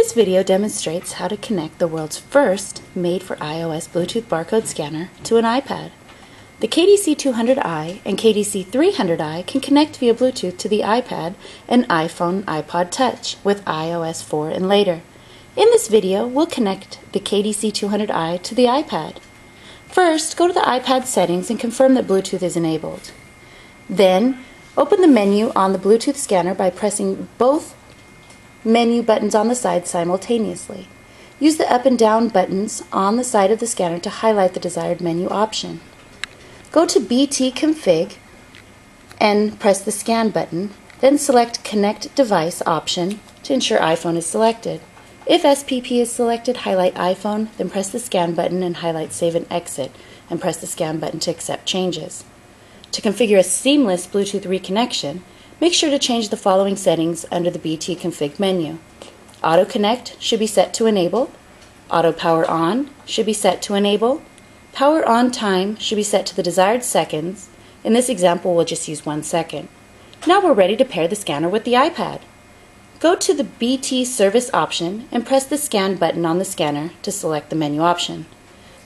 This video demonstrates how to connect the world's first made for iOS Bluetooth barcode scanner to an iPad. The KDC200i and KDC300i can connect via Bluetooth to the iPad and iPhone iPod Touch with iOS 4 and later. In this video, we'll connect the KDC200i to the iPad. First, go to the iPad settings and confirm that Bluetooth is enabled. Then, open the menu on the Bluetooth scanner by pressing both menu buttons on the side simultaneously. Use the up and down buttons on the side of the scanner to highlight the desired menu option. Go to BT Config and press the Scan button, then select Connect Device option to ensure iPhone is selected. If SPP is selected, highlight iPhone, then press the Scan button and highlight Save and Exit, and press the Scan button to accept changes. To configure a seamless Bluetooth reconnection, Make sure to change the following settings under the BT config menu. Auto Connect should be set to enable. Auto Power On should be set to enable. Power On time should be set to the desired seconds. In this example, we'll just use one second. Now we're ready to pair the scanner with the iPad. Go to the BT Service option and press the Scan button on the scanner to select the menu option.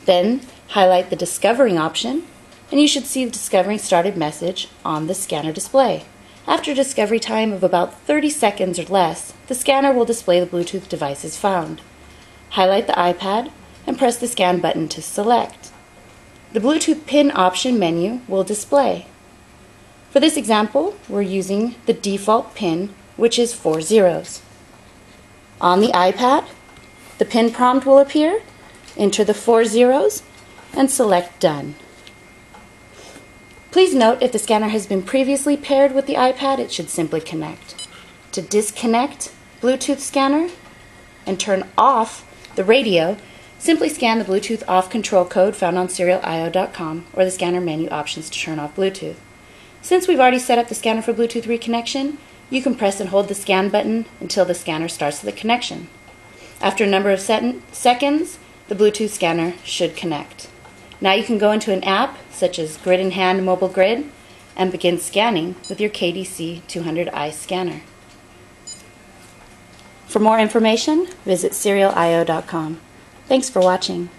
Then highlight the Discovering option and you should see the Discovering Started message on the scanner display. After discovery time of about 30 seconds or less, the scanner will display the Bluetooth devices found. Highlight the iPad and press the scan button to select. The Bluetooth pin option menu will display. For this example, we're using the default pin, which is four zeros. On the iPad, the pin prompt will appear. Enter the four zeros and select Done. Please note if the scanner has been previously paired with the iPad, it should simply connect. To disconnect Bluetooth scanner and turn off the radio, simply scan the Bluetooth off control code found on serialio.com or the scanner menu options to turn off Bluetooth. Since we've already set up the scanner for Bluetooth reconnection, you can press and hold the scan button until the scanner starts the connection. After a number of seconds, the Bluetooth scanner should connect. Now you can go into an app such as Grid in Hand Mobile Grid and begin scanning with your KDC 200i scanner. For more information, visit serialio.com. Thanks for watching.